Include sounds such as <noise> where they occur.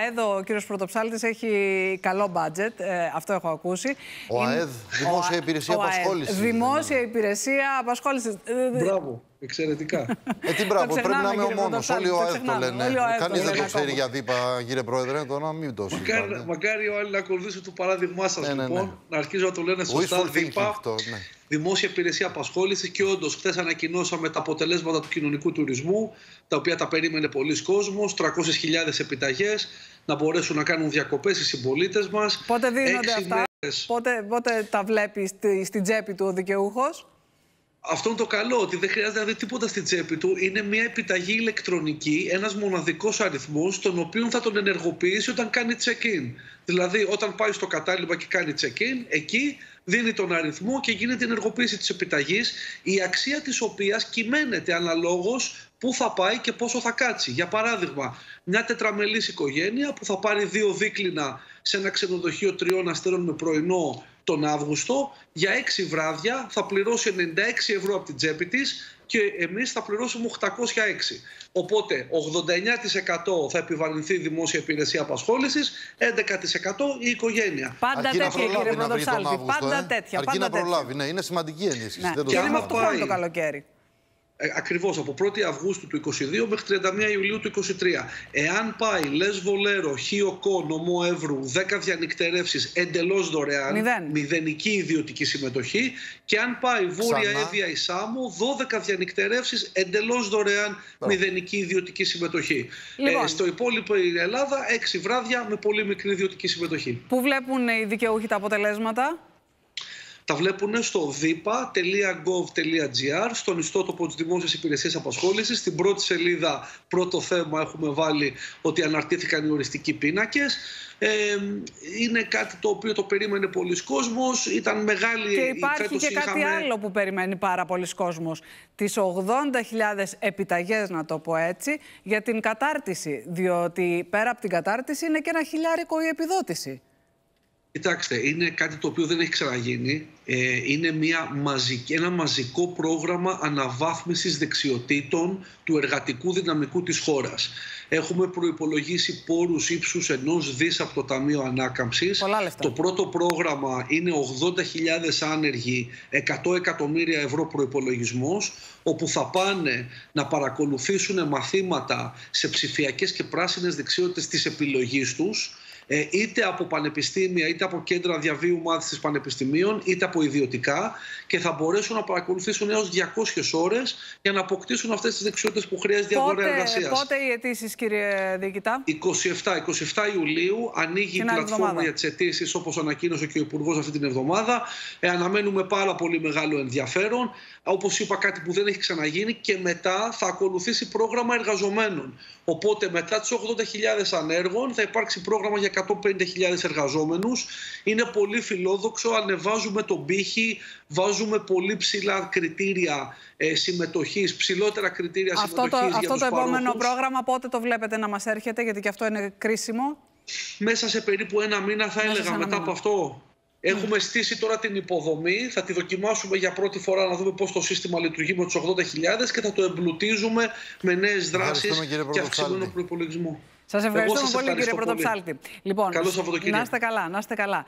ΑΕΔ, ο κύριος Πρωτοψάλτης, έχει καλό μπάτζετ. Ε, αυτό έχω ακούσει. Ο ΑΕΔ, Δημόσια Υπηρεσία Απασχόλησης. Δημόσια Υπηρεσία Απασχόλησης. Μπράβο. Εξαιρετικά. <laughs> Ε, τι μπράβο, πρέπει να είμαι ο μόνος. Όλοι ο ΑΕΔ το λένε. Κανείς δεν το ξέρει για δίπα, κύριε Πρόεδρε, το να μην το μακάρι, μακάρι ο άλλοι να ακολουθήσουν το παράδειγμά σας, ναι, ναι, λοιπόν. Ναι. Να αρχίζω να το λένε σωστά δίπα. Αυτό, ναι. Δημόσια υπηρεσία απασχόλησης και όντως χθες ανακοινώσαμε τα αποτελέσματα του κοινωνικού τουρισμού, τα οποία τα περίμενε πολλοί κόσμος, 300.000 επιταγές, να μπορέσουν να κάνουν διακοπές οι συμπολίτες μας. Πότε δίνονται αυτά, πότε, πότε τα βλέπεις στην τσέπη του ο δικαιούχος; Αυτό είναι το καλό, ότι δεν χρειάζεται να δει τίποτα στην τσέπη του. Είναι μια επιταγή ηλεκτρονική, ένας μοναδικός αριθμός, τον οποίο θα τον ενεργοποιήσει όταν κάνει check-in. Δηλαδή, όταν πάει στο κατάλημα και κάνει check-in, εκεί δίνει τον αριθμό και γίνεται η ενεργοποίηση της επιταγής, η αξία της οποίας κυμαίνεται αναλόγως πού θα πάει και πόσο θα κάτσει. Για παράδειγμα, μια τετραμελής οικογένεια που θα πάρει δύο δίκλινα σε ένα ξενοδοχείο τριών αστέρων με πρωινό τον Αύγουστο για έξι βράδια θα πληρώσει 96 ευρώ από την τσέπη της και εμείς θα πληρώσουμε 806. Οπότε 89% θα επιβαρυνθεί η δημόσια υπηρεσία απασχόλησης, 11% η οικογένεια. Πάντα Αρκεί τέτοια κύριε Πρωτοψάλτη, πάντα ε. τέτοια. Αρκεί να προλάβει, ναι, είναι σημαντική ενίσχυση. Ναι. Και είναι αυτό το καλοκαίρι. Ε, ακριβώς από 1η Αυγούστου του 2022 μέχρι 31 Ιουλίου του 2023. Εάν πάει Λες Βολέρο, Χιοκό, Νομό Εύρου, 10 διανυκτερεύσεις εντελώς δωρεάν, Μηδέν. μηδενική ιδιωτική συμμετοχή και αν πάει Βόρεια Εύβοια ή Σάμο, 12 διανυκτερεύσεις εντελώς δωρεάν, μηδενική ιδιωτική συμμετοχή. Ε, λοιπόν. στο υπόλοιπο η Ελλάδα 6 βράδια με πολύ μικρή ιδιωτική συμμετοχή. Πού βλέπουν οι δικαιούχοι τα αποτελέσματα; Τα βλέπουν στο dipa.gov.gr, στον ιστότοπο της Δημόσιας Υπηρεσίας Απασχόλησης. Στην πρώτη σελίδα, πρώτο θέμα, έχουμε βάλει ότι αναρτήθηκαν οι οριστικοί πίνακες. Ε, είναι κάτι το οποίο το περίμενε πολλοί κόσμος, ήταν μεγάλη Και υπάρχει και κάτι άλλο που περιμένει πάρα πολλοί κόσμος. Τις 80.000 επιταγές, να το πω έτσι, για την κατάρτιση. Διότι πέρα από την κατάρτιση είναι και ένα χιλιάρικο η επιδότηση. Κοιτάξτε, είναι κάτι το οποίο δεν έχει ξαναγίνει. Ε, είναι μια μαζική, ένα μαζικό πρόγραμμα αναβάθμισης δεξιοτήτων του εργατικού δυναμικού της χώρας. Έχουμε προϋπολογίσει πόρους ύψους ενός δις από το Ταμείο Ανάκαμψης. Το πρώτο πρόγραμμα είναι 80.000 άνεργοι, 100 εκατομμύρια ευρώ προϋπολογισμός, όπου θα πάνε να παρακολουθήσουν μαθήματα σε ψηφιακές και πράσινες δεξιότητες της επιλογής τους ε, είτε από πανεπιστήμια, είτε από κέντρα διαβίου μάθησης πανεπιστημίων, είτε από ιδιωτικά και θα μπορέσουν να παρακολουθήσουν έως 200 ώρες για να αποκτήσουν αυτές τις δεξιότητες που χρειάζεται η αγορά εργασίας. Πότε οι αιτήσεις, κύριε Διοικητά; 27, 27 Ιουλίου ανοίγει η πλατφόρμα για τις αιτήσεις, όπως ανακοίνωσε και ο Υπουργός αυτή την εβδομάδα. Ε, αναμένουμε πάρα πολύ μεγάλο ενδιαφέρον. Όπως είπα, κάτι που δεν έχει ξαναγίνει και μετά θα ακολουθήσει πρόγραμμα εργαζομένων. Οπότε μετά του 80.000 ανέργων θα υπάρξει πρόγραμμα για 150.000 εργαζόμενους. Είναι πολύ φιλόδοξο, ανεβάζουμε τον πύχη, βάζουμε πολύ ψηλά κριτήρια ε, συμμετοχής, ψηλότερα κριτήρια αυτό συμμετοχής το, Αυτό το επόμενο πρόγραμμα πότε το βλέπετε να μας έρχεται, γιατί και αυτό είναι κρίσιμο; Μέσα σε περίπου ένα μήνα θα Μέσα έλεγα μετά από αυτό. Έχουμε στήσει τώρα την υποδομή, θα τη δοκιμάσουμε για πρώτη φορά να δούμε πώς το σύστημα λειτουργεί με τους 80.000 και θα το εμπλουτίζουμε με νέες δράσεις και αυξημένο προπολογισμό. Σας ευχαριστούμε πολύ, κύριε Πρωτοψάλτη. Λοιπόν, Καλό να είστε καλά, να είστε καλά.